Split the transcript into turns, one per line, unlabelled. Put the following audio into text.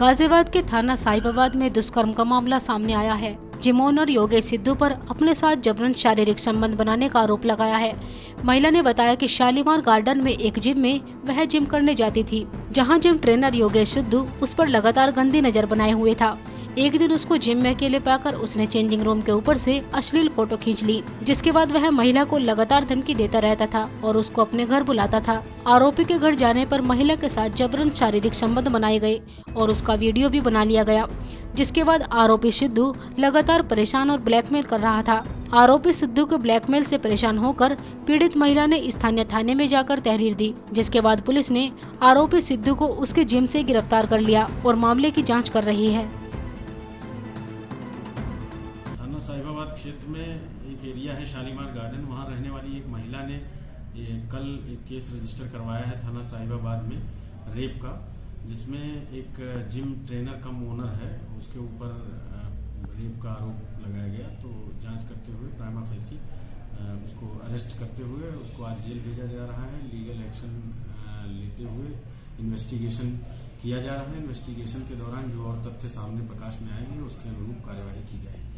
गाजियाबाद के थाना साहिबाबाद में दुष्कर्म का मामला सामने आया है। जिमोन और योगेश सिद्धू पर अपने साथ जबरन शारीरिक संबंध बनाने का आरोप लगाया है। महिला ने बताया कि शालीमार गार्डन में एक जिम में वह जिम करने जाती थी, जहाँ जिम ट्रेनर योगेश सिद्धू उस पर लगातार गंदी नज़र बनाए हुए था। एक दिन उसको जिम में अकेले पाकर उसने चेंजिंग रूम के ऊपर से अश्लील फ़ोटो खींच ली, जिसके बाद वह महिला को लगातार धमकी देता रहता था और उसको अपने घर बुलाता था। आरोपी के घर जाने पर महिला के साथ जबरन शारीरिक संबंध बनाए गए और उसका वीडियो भी बना लिया गया, जिसके बाद आरोपी सिद्धू लगातार परेशान और ब्लैकमेल कर रहा था। आरोपी सिद्धू के ब्लैकमेल से परेशान होकर पीड़ित महिला ने स्थानीय थाने में जाकर तहरीर दी, जिसके बाद पुलिस ने आरोपी सिद्धू को उसके जिम से गिरफ़्तार कर लिया और मामले की जाँच कर रही है।
साहिबाबाद क्षेत्र में एक एरिया है शालीमार गार्डन। वहाँ रहने वाली एक महिला ने ये कल एक केस रजिस्टर करवाया है थाना साहिबाबाद में, रेप का, जिसमें एक जिम ट्रेनर कम ओनर है, उसके ऊपर रेप का आरोप लगाया गया। तो जाँच करते हुए, प्राइमा फेसी उसको अरेस्ट करते हुए, उसको आज जेल भेजा जा रहा है। लीगल एक्शन लेते हुए इन्वेस्टिगेशन किया जा रहा है। इन्वेस्टिगेशन के दौरान जो और तथ्य सामने प्रकाश में आएँगे, उसके अनुरूप कार्यवाही की जाएगी।